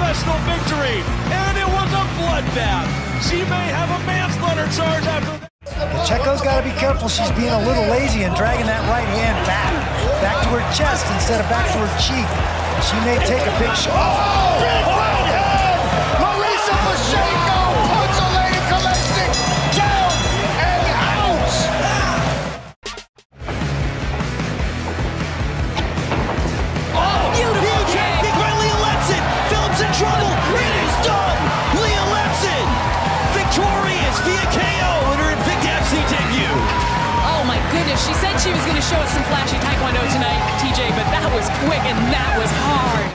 professional victory, and it was a bloodbath. She may have a manslaughter charge after that. Pacheco's got to be careful. She's being a little lazy and dragging that right hand back, back to her chest instead of back to her cheek. She may take a big shot. Show us some flashy taekwondo tonight, TJ, but that was quick and that was hard.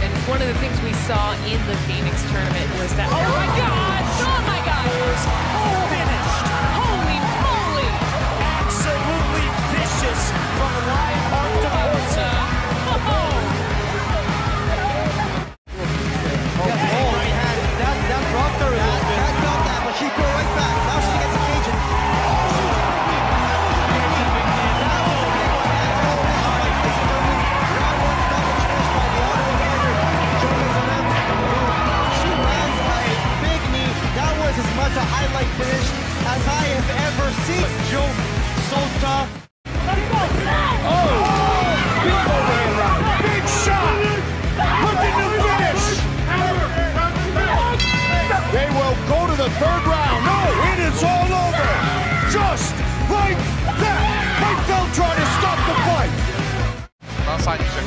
And one of the things we saw in the Phoenix tournament was that, oh my God, oh my God. Finished. Holy moly. Absolutely vicious from Lionheart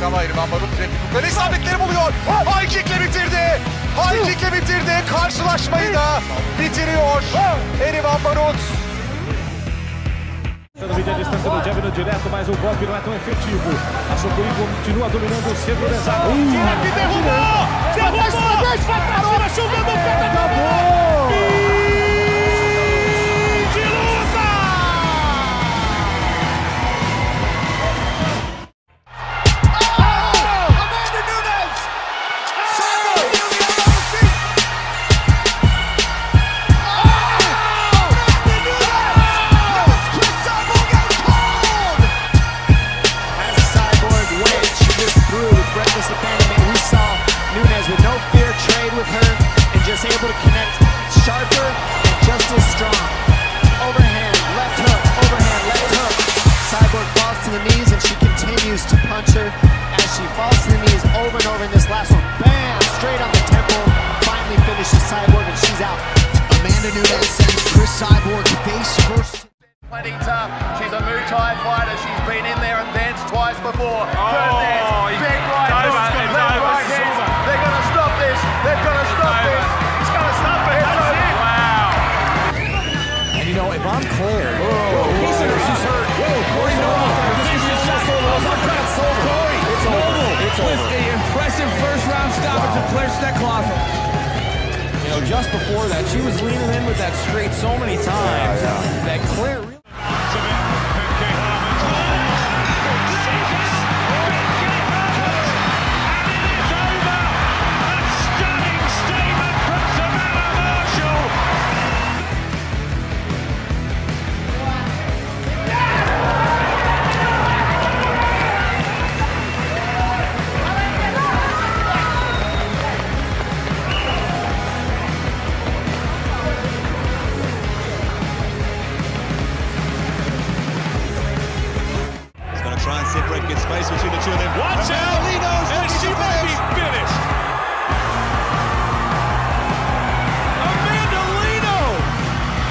saynayacak ama Erivan Barut Redkip'leri isabetleri buluyor. High kick'le bitirdi. High kick'le bitirdi. Karşılaşmayı da bitiriyor. Erivan Barut. Mide a distância do jab no direto, mas o golpe não é tão efetivo. A Sokuri continua dominando o centro da zaga. Direto derrubou! Derrubou! Vai pra cima, chovendo o pé da threw with reckless. We saw Nunes with no fear trade with her and just able to connect sharper and just as strong. Overhand, left hook, overhand, left hook. Cyborg falls to the knees and she continues to punch her as she falls to the knees over and over in this last one. Bam! Straight on the temple. Finally finishes Cyborg and she's out. Amanda Nunes sends Cris Cyborg face first. Plenty tough. She's a Muay Thai fighter. She's been in there and danced twice before. Oh, Fernandez, before that, she was leaning in with that straight so many times that Claire really. He's Watch out! Lino's and she may be finished. Amanda Lino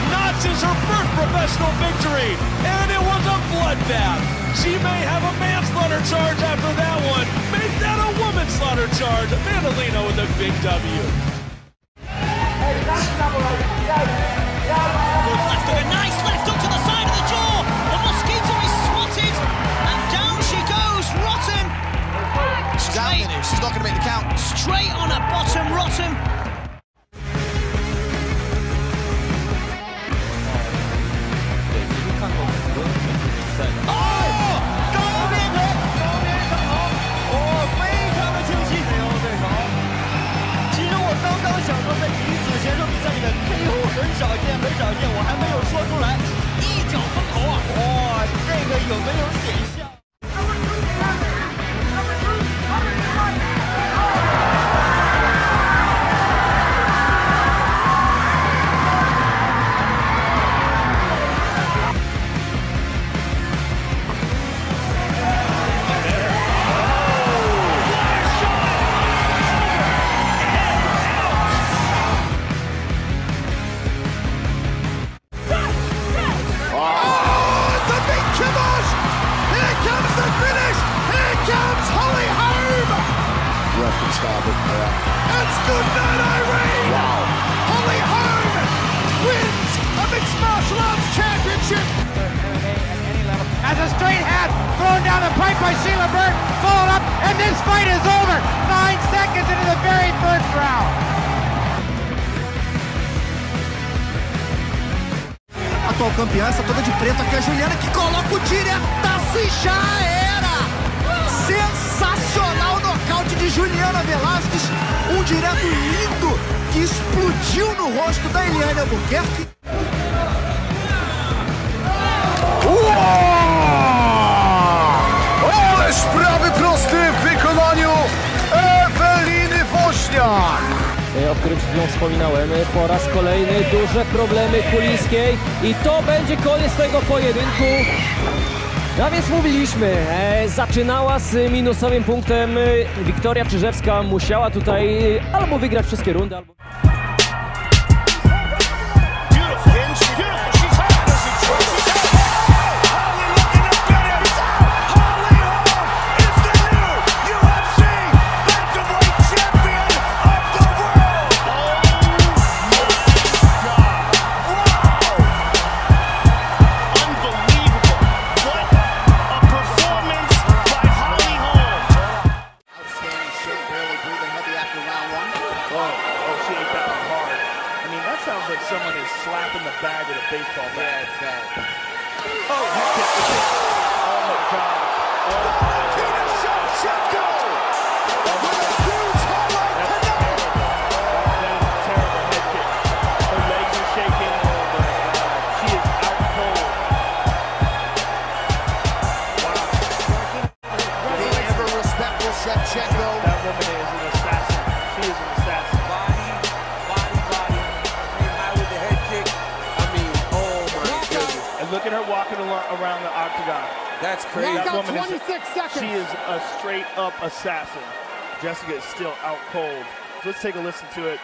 notches her first professional victory, and it was a bloodbath. She may have a manslaughter charge after that one. Make that a woman slaughter charge. Amanda Lino with a big W. Good left hook, a nice left She's not going to make the count. straight on a bottom. Rotten. It's good night, Irene! Wow! Holly Holm wins a mixed martial arts championship! As a straight hat thrown down the pipe by Sheila Burt, followed up, and this fight is over. Nine seconds into the very first round. Atual campeã, essa toda de preto aqui, a Juliana que coloca o diretaço e já era! Um direto lindo que explodiu no rosto da Eliane Albuquerque. Ależ prawy prosty w wykonaniu Eweliny Woźniak! o którym przed chwilą wspominałem. Po raz kolejny duże problemy Kuliskiej i to będzie koniec tego pojedynku. A więc mówiliśmy, e, zaczynała z minusowym punktem. E, Wiktoria Czyżewska musiała tutaj e, albo wygrać wszystkie rundy, albo... slapping the bag with a baseball bat. Yeah, bad. Oh, head kick, the kick. Oh my God. That's crazy. That woman is, she is a straight up assassin. Jessica is still out cold. So let's take a listen to it.